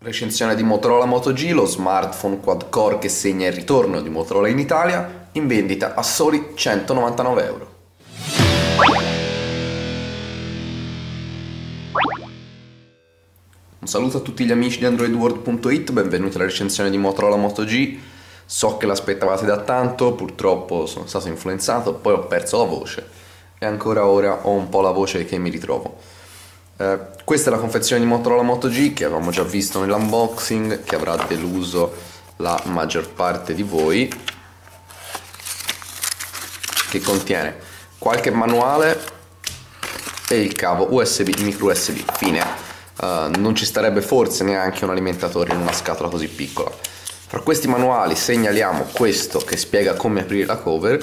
Recensione di Motorola Moto G, lo smartphone quad-core che segna il ritorno di Motorola in Italia, in vendita a soli 199 euro. Un saluto a tutti gli amici di AndroidWorld.it, benvenuti alla recensione di Motorola Moto G. So che l'aspettavate da tanto, purtroppo sono stato influenzato, poi ho perso la voce e ancora ora ho un po' la voce che mi ritrovo. Eh, questa è la confezione di Motorola Moto G che avevamo già visto nell'unboxing, che avrà deluso la maggior parte di voi, che contiene qualche manuale e il cavo USB, micro USB, fine. Uh, non ci starebbe forse neanche un alimentatore in una scatola così piccola. Fra questi manuali segnaliamo questo che spiega come aprire la cover,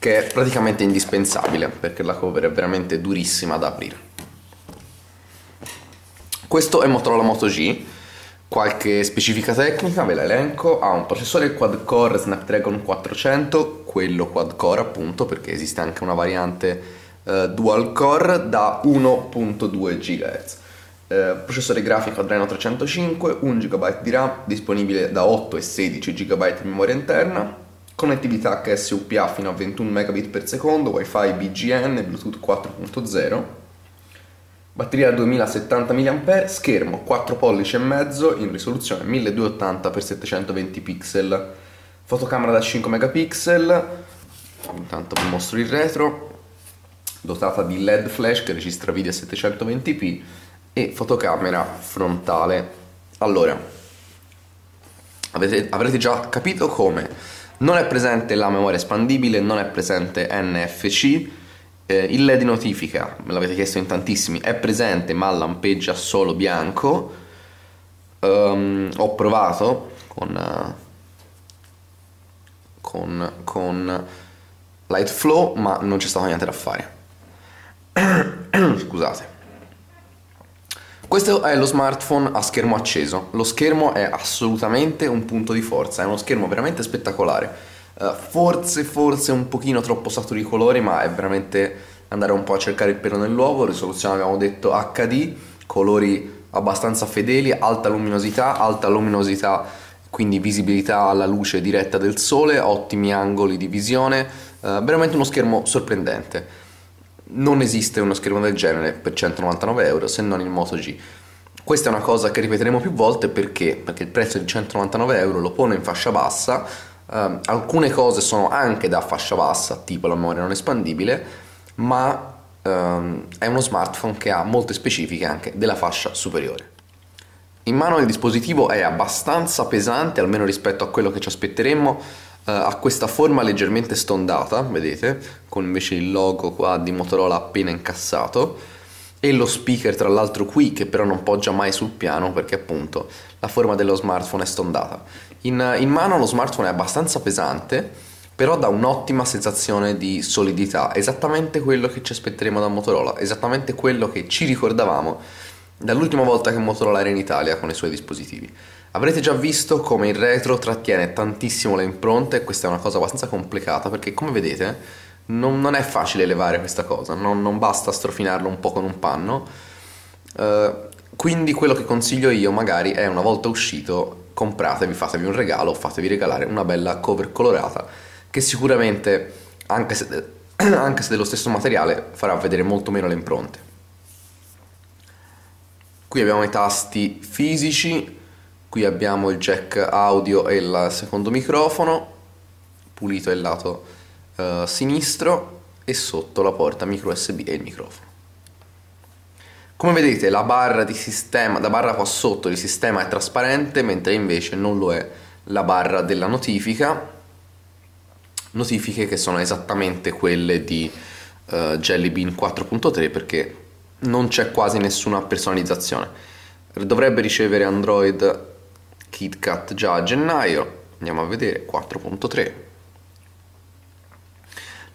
che è praticamente indispensabile perché la cover è veramente durissima da aprire. Questo è Motorola Moto G, qualche specifica tecnica ve la elenco, ha un processore quad-core Snapdragon 400, quello quad-core appunto perché esiste anche una variante uh, dual-core da 1.2 GHz. Uh, processore grafico Adreno 305, 1 GB di RAM, disponibile da 8 e 16 GB di memoria interna, connettività HSUPA fino a 21 Mbps Wi-Fi BGN, Bluetooth 4.0, Batteria 2070 mAh, schermo 4 pollici e mezzo in risoluzione 1280x720 pixel, fotocamera da 5 megapixel, intanto vi mostro il retro, dotata di LED flash che registra video a 720p e fotocamera frontale. Allora, avete, avrete già capito come non è presente la memoria espandibile, non è presente NFC, eh, il LED notifica, me l'avete chiesto in tantissimi, è presente ma lampeggia solo bianco. Um, ho provato con, uh, con, con Light Flow ma non c'è stato niente da fare. Scusate. Questo è lo smartphone a schermo acceso. Lo schermo è assolutamente un punto di forza, è uno schermo veramente spettacolare Uh, forse, forse un pochino troppo saturo di colori, ma è veramente andare un po' a cercare il pelo nell'uovo. Risoluzione abbiamo detto HD, colori abbastanza fedeli, alta luminosità, alta luminosità, quindi visibilità alla luce diretta del sole, ottimi angoli di visione, uh, veramente uno schermo sorprendente. Non esiste uno schermo del genere per 199 euro se non il Moto G. Questa è una cosa che ripeteremo più volte perché? Perché il prezzo di 199 euro lo pone in fascia bassa Uh, alcune cose sono anche da fascia bassa, tipo la memoria non espandibile, ma um, è uno smartphone che ha molte specifiche anche della fascia superiore. In mano il dispositivo è abbastanza pesante, almeno rispetto a quello che ci aspetteremmo, uh, ha questa forma leggermente stondata, vedete, con invece il logo qua di Motorola appena incassato, e lo speaker tra l'altro qui che però non poggia mai sul piano perché appunto la forma dello smartphone è stondata. In, in mano lo smartphone è abbastanza pesante, però dà un'ottima sensazione di solidità, esattamente quello che ci aspetteremo da Motorola, esattamente quello che ci ricordavamo dall'ultima volta che Motorola era in Italia con i suoi dispositivi. Avrete già visto come il retro trattiene tantissimo le impronte questa è una cosa abbastanza complicata perché come vedete non, non è facile elevare questa cosa, non, non, basta strofinarlo un po' con un panno. Uh, quindi quello che consiglio io magari è una volta uscito compratevi, fatevi un regalo, fatevi regalare una bella cover colorata che sicuramente, anche se, anche se dello stesso materiale, farà vedere molto meno le impronte. Qui abbiamo i tasti fisici, qui abbiamo il jack audio e il secondo microfono, pulito il lato uh, sinistro e sotto la porta micro USB e il microfono. Come vedete la barra di sistema, la barra qua sotto di sistema è trasparente, mentre invece non lo è la barra della notifica. Notifiche che sono esattamente quelle di uh, Jelly Bean 4.3 perché non c'è quasi nessuna personalizzazione. Dovrebbe ricevere Android KitKat già a gennaio, andiamo a vedere 4.3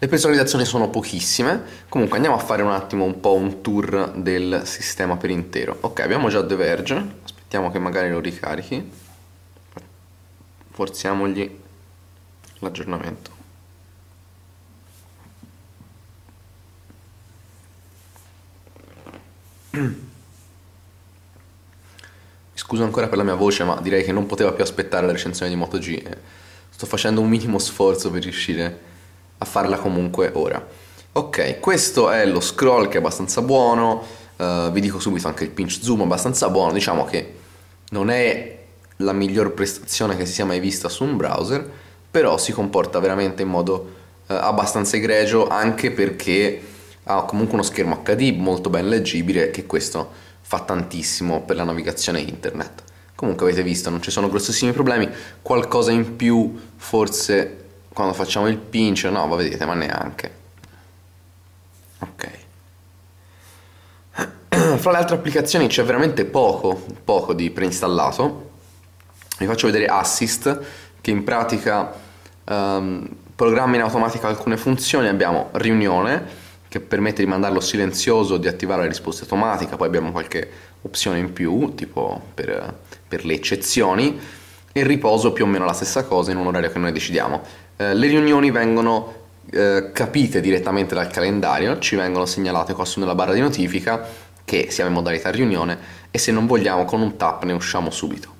le personalizzazioni sono pochissime, comunque andiamo a fare un attimo un po' un tour del sistema per intero. Ok, abbiamo già The Verge, aspettiamo che magari lo ricarichi, forziamogli l'aggiornamento. Scuso ancora per la mia voce, ma direi che non poteva più aspettare la recensione di Moto G. Sto facendo un minimo sforzo per riuscire a farla comunque ora. Ok, questo è lo scroll che è abbastanza buono, uh, vi dico subito anche il pinch zoom abbastanza buono, diciamo che non è la miglior prestazione che si sia mai vista su un browser, però si comporta veramente in modo uh, abbastanza egregio anche perché ha comunque uno schermo HD molto ben leggibile che questo fa tantissimo per la navigazione internet. Comunque avete visto, non ci sono grossissimi problemi, qualcosa in più forse quando facciamo il pinch, no, va vedete, ma neanche. Ok. Fra le altre applicazioni c'è veramente poco, poco di preinstallato. Vi faccio vedere Assist, che in pratica um, programma in automatica alcune funzioni. Abbiamo riunione, che permette di mandarlo silenzioso, di attivare la risposta automatica, poi abbiamo qualche opzione in più, tipo per, per le eccezioni, e il riposo più o meno la stessa cosa in un orario che noi decidiamo. Eh, le riunioni vengono eh, capite direttamente dal calendario, ci vengono segnalate qua su nella barra di notifica che siamo in modalità riunione e se non vogliamo con un tap ne usciamo subito.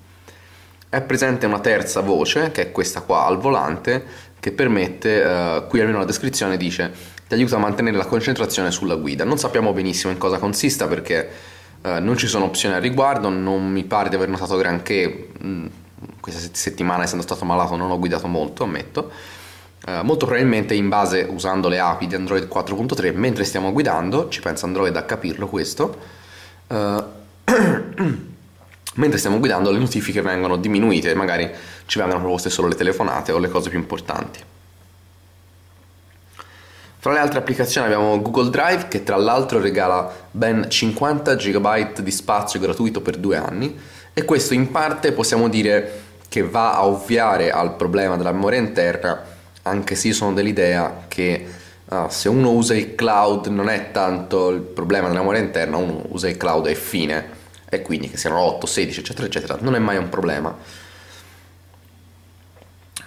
È presente una terza voce, che è questa qua al volante, che permette, eh, qui almeno la descrizione dice, ti aiuta a mantenere la concentrazione sulla guida. Non sappiamo benissimo in cosa consista perché eh, non ci sono opzioni al riguardo, non mi pare di aver notato granché, mm, questa settimana essendo stato malato non ho guidato molto, ammetto. Uh, molto probabilmente in base usando le API di Android 4.3 mentre stiamo guidando, ci pensa Android a capirlo questo, uh, mentre stiamo guidando le notifiche vengono diminuite, magari ci vengono proposte solo le telefonate o le cose più importanti. Fra le altre applicazioni abbiamo Google Drive che tra l'altro regala ben 50 GB di spazio gratuito per due anni e questo in parte possiamo dire che va a ovviare al problema della memoria interna anche se io sono dell'idea che uh, se uno usa il cloud non è tanto il problema della memoria interna, uno usa il cloud e fine, e quindi che siano 8, 16, eccetera, eccetera, non è mai un problema.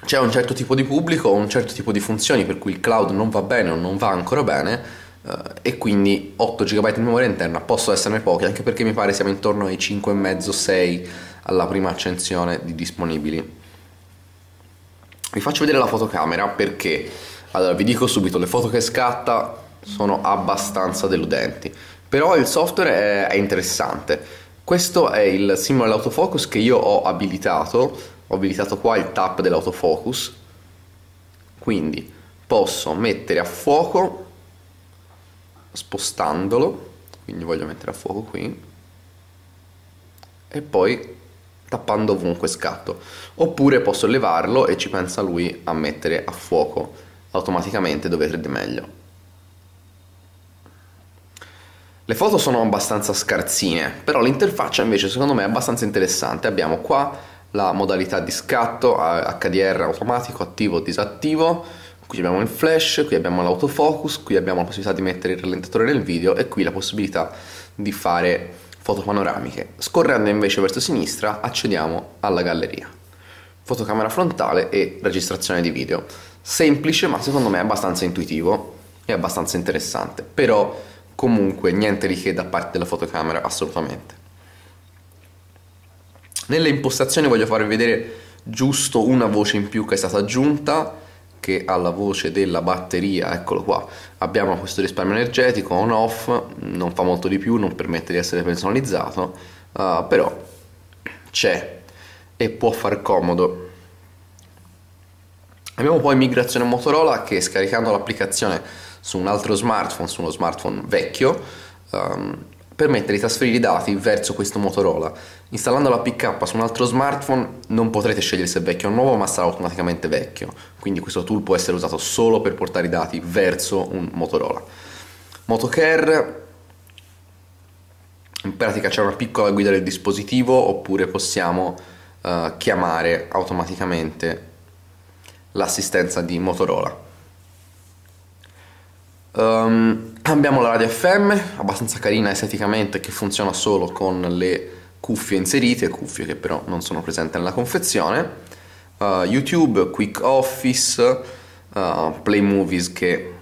C'è un certo tipo di pubblico, un certo tipo di funzioni per cui il cloud non va bene o non va ancora bene, Uh, e quindi 8 GB di memoria interna possono esserne pochi anche perché mi pare siamo intorno ai 5,5-6 alla prima accensione di disponibili. Vi faccio vedere la fotocamera perché, allora vi dico subito, le foto che scatta sono abbastanza deludenti, però il software è, è interessante. Questo è il simbolo dell'autofocus che io ho abilitato, ho abilitato qua il tap dell'autofocus, quindi posso mettere a fuoco spostandolo, quindi voglio mettere a fuoco qui, e poi tappando ovunque scatto. Oppure posso levarlo e ci pensa lui a mettere a fuoco automaticamente dove crede meglio. Le foto sono abbastanza scarsine, però l'interfaccia invece secondo me è abbastanza interessante. Abbiamo qua la modalità di scatto HDR automatico attivo o disattivo, qui abbiamo il flash, qui abbiamo l'autofocus, qui abbiamo la possibilità di mettere il rallentatore nel video e qui la possibilità di fare foto panoramiche. Scorrendo invece verso sinistra accediamo alla galleria. Fotocamera frontale e registrazione di video. Semplice ma secondo me abbastanza intuitivo e abbastanza interessante, però comunque niente di che da parte della fotocamera assolutamente. Nelle impostazioni voglio farvi vedere giusto una voce in più che è stata aggiunta che alla voce della batteria, eccolo qua, abbiamo questo risparmio energetico on off, non fa molto di più, non permette di essere personalizzato, uh, però c'è e può far comodo. Abbiamo poi migrazione Motorola che scaricando l'applicazione su un altro smartphone, su uno smartphone vecchio, um, permette di trasferire i dati verso questo Motorola. Installando la PK su un altro smartphone non potrete scegliere se è vecchio o nuovo, ma sarà automaticamente vecchio. Quindi questo tool può essere usato solo per portare i dati verso un Motorola. Motocare in pratica c'è una piccola guida del dispositivo oppure possiamo uh, chiamare automaticamente l'assistenza di Motorola. Um, abbiamo la radio FM, abbastanza carina esteticamente, che funziona solo con le cuffie inserite, cuffie che però non sono presenti nella confezione. Uh, YouTube, Quick Office, uh, Play Movies che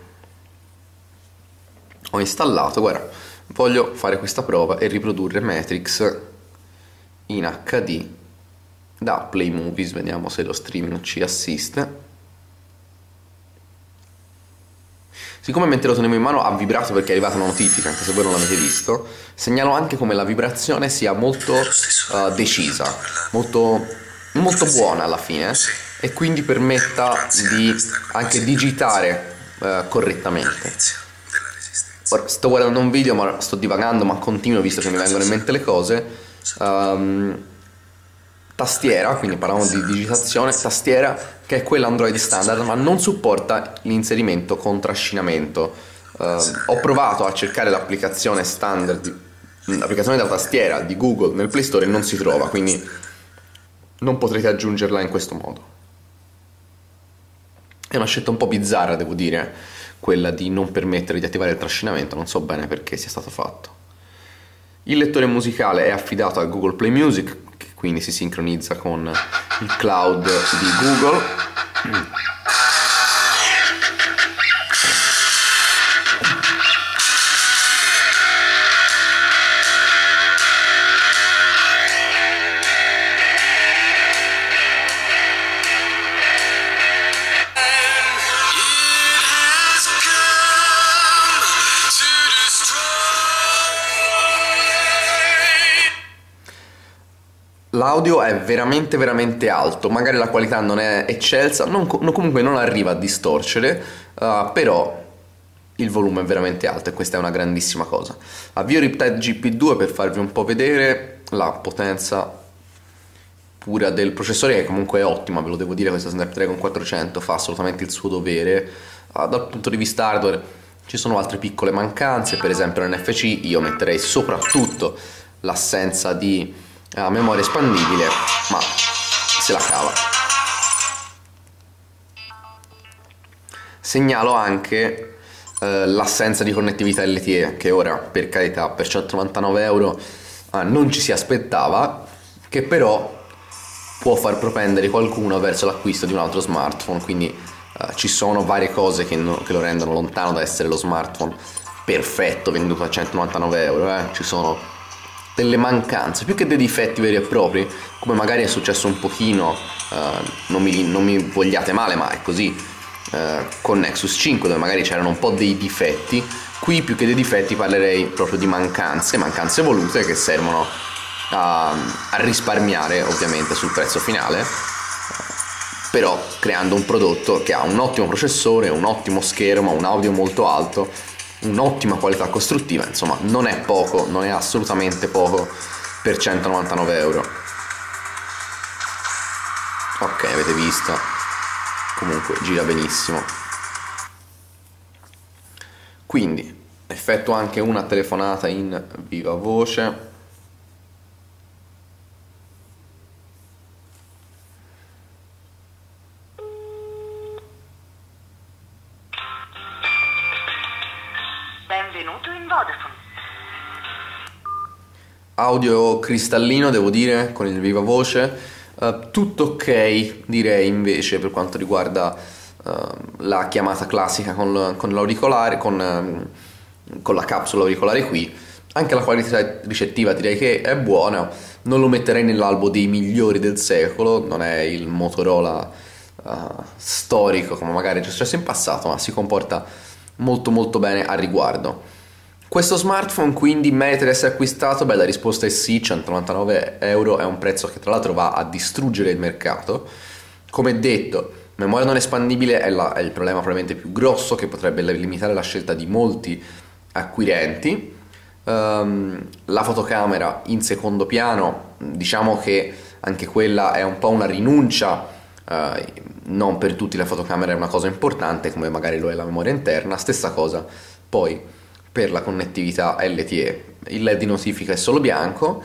ho installato. Guarda, voglio fare questa prova e riprodurre Matrix in HD da Play Movies, vediamo se lo streaming ci assiste. Siccome mentre lo tenevo in mano ha vibrato perché è arrivata una notifica, anche se voi non l'avete visto, segnalo anche come la vibrazione sia molto uh, decisa, molto, molto buona alla fine e quindi permetta di anche digitare uh, correttamente. Ora, sto guardando un video, ma sto divagando, ma continuo visto che mi vengono in mente le cose. Um, tastiera, quindi parliamo di digitazione, tastiera che è quella Android standard ma non supporta l'inserimento con trascinamento. Uh, ho provato a cercare l'applicazione standard, l'applicazione da tastiera di Google nel Play Store e non si trova, quindi non potrete aggiungerla in questo modo. È una scelta un po' bizzarra, devo dire, quella di non permettere di attivare il trascinamento, non so bene perché sia stato fatto. Il lettore musicale è affidato a Google Play Music, quindi si sincronizza con il cloud di Google. L'audio è veramente veramente alto, magari la qualità non è eccelsa, non, comunque non arriva a distorcere, uh, però il volume è veramente alto e questa è una grandissima cosa. Avvio Riptide GP2 per farvi un po' vedere la potenza pura del processore che comunque è ottima, ve lo devo dire, questa Snapdragon 400 fa assolutamente il suo dovere. Uh, dal punto di vista hardware ci sono altre piccole mancanze, per esempio l'NFC io metterei soprattutto l'assenza di a memoria espandibile ma se la cava segnalo anche eh, l'assenza di connettività LTE che ora per carità per 199 euro eh, non ci si aspettava che però può far propendere qualcuno verso l'acquisto di un altro smartphone quindi eh, ci sono varie cose che, no, che, lo rendono lontano da essere lo smartphone perfetto venduto a 199 euro eh. ci sono delle mancanze, più che dei difetti veri e propri, come magari è successo un pochino, uh, non, mi, non, mi, vogliate male, ma è così, uh, con Nexus 5 dove magari c'erano un po' dei difetti, qui più che dei difetti parlerei proprio di mancanze, mancanze volute che servono a, a risparmiare ovviamente sul prezzo finale, però creando un prodotto che ha un ottimo processore, un ottimo schermo, un audio molto alto un'ottima qualità costruttiva, insomma non è poco, non è assolutamente poco per 199 euro. Ok, avete visto, comunque gira benissimo. Quindi effettuo anche una telefonata in viva voce Audio cristallino, devo dire, con il viva voce. Uh, tutto ok, direi invece, per quanto riguarda uh, la chiamata classica con, con l'auricolare, con, uh, con la capsula auricolare qui. Anche la qualità ricettiva direi che è buona. Non lo metterei nell'albo dei migliori del secolo, non è il Motorola storico come magari è successo in passato, ma si comporta molto molto bene al riguardo. Questo smartphone quindi merita di essere acquistato? Beh, la risposta è sì, 199 euro è un prezzo che tra l'altro va a distruggere il mercato. Come detto, memoria non espandibile è, la, è il problema probabilmente più grosso che potrebbe limitare la scelta di molti acquirenti. Um, la fotocamera in secondo piano, diciamo che anche quella è un po' una rinuncia uh, non per tutti la fotocamera è una cosa importante come magari lo è la memoria interna, stessa cosa poi per la connettività LTE, il LED di notifica è solo bianco,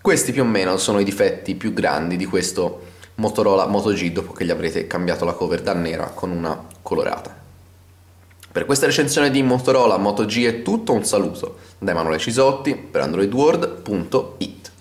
questi più o meno sono i difetti più grandi di questo Motorola Moto G dopo che gli avrete cambiato la cover da nera con una colorata. Per questa recensione di Motorola Moto G è tutto, un saluto da Emanuele Cisotti per androidworld.it